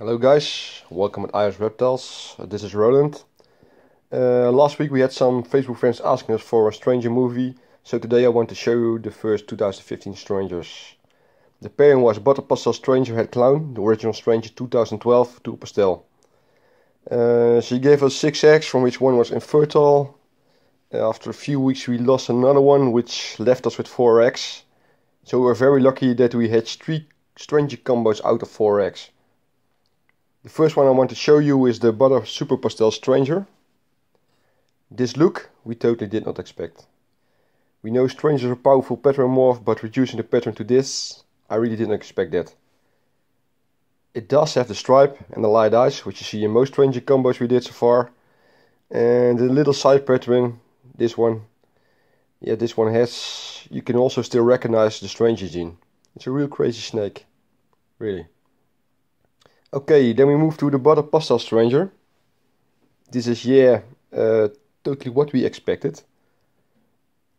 Hello guys, welcome at IRES Reptiles. Uh, this is Roland. Uh, last week we had some Facebook friends asking us for a Stranger movie, so today I want to show you the first 2015 Strangers. The pairing was Butter Pastel Stranger het Clown, the original Stranger 2012 to Pastel. Uh, she gave us 6 eggs from which one was infertile. Uh, after a few weeks we lost another one which left us with 4 eggs. So we were very lucky that we had 3 Stranger combos out of 4 eggs. The first one I want to show you is the Butter Super Pastel Stranger. This look we totally did not expect. We know Strangers are powerful pattern morph, but reducing the pattern to this, I really didn't expect that. It does have the stripe and the light eyes, which you see in most Stranger combos we did so far. And the little side pattern, this one, yeah, this one has, you can also still recognize the Stranger gene. It's a real crazy snake, really. Okay, then we move to the Butter Pastel Stranger. This is, yeah, uh, totally what we expected.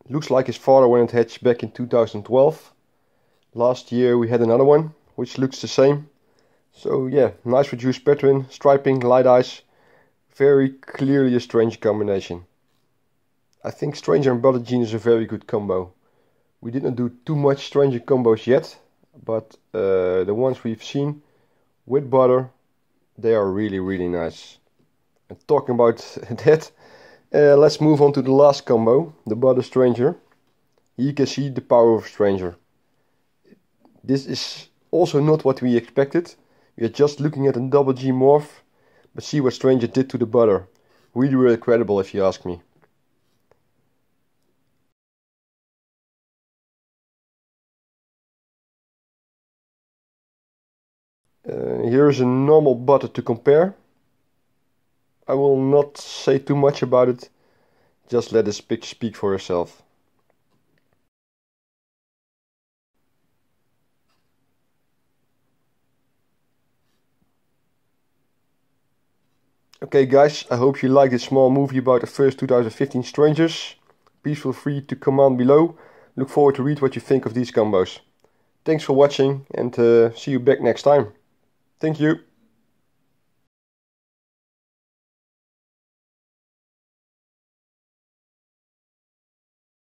Looks like his father when it hatched back in 2012. Last year we had another one, which looks the same. So yeah, nice reduced pattern, striping, light eyes. Very clearly a strange combination. I think Stranger and Butter Gene is a very good combo. We didn't do too much Stranger combos yet, but uh, the ones we've seen with butter. They are really, really nice. And talking about that, uh, let's move on to the last combo, the Butter Stranger. You can see the power of Stranger. This is also not what we expected. We are just looking at a double G morph, but see what Stranger did to the butter. Really, really incredible if you ask me. Uh, here's a normal butter to compare. I will not say too much about it, just let this picture speak for itself. Okay guys, I hope you liked this small movie about the first 2015 Strangers. Please feel free to comment below. Look forward to read what you think of these combos. Thanks for watching and uh, see you back next time. Thank you.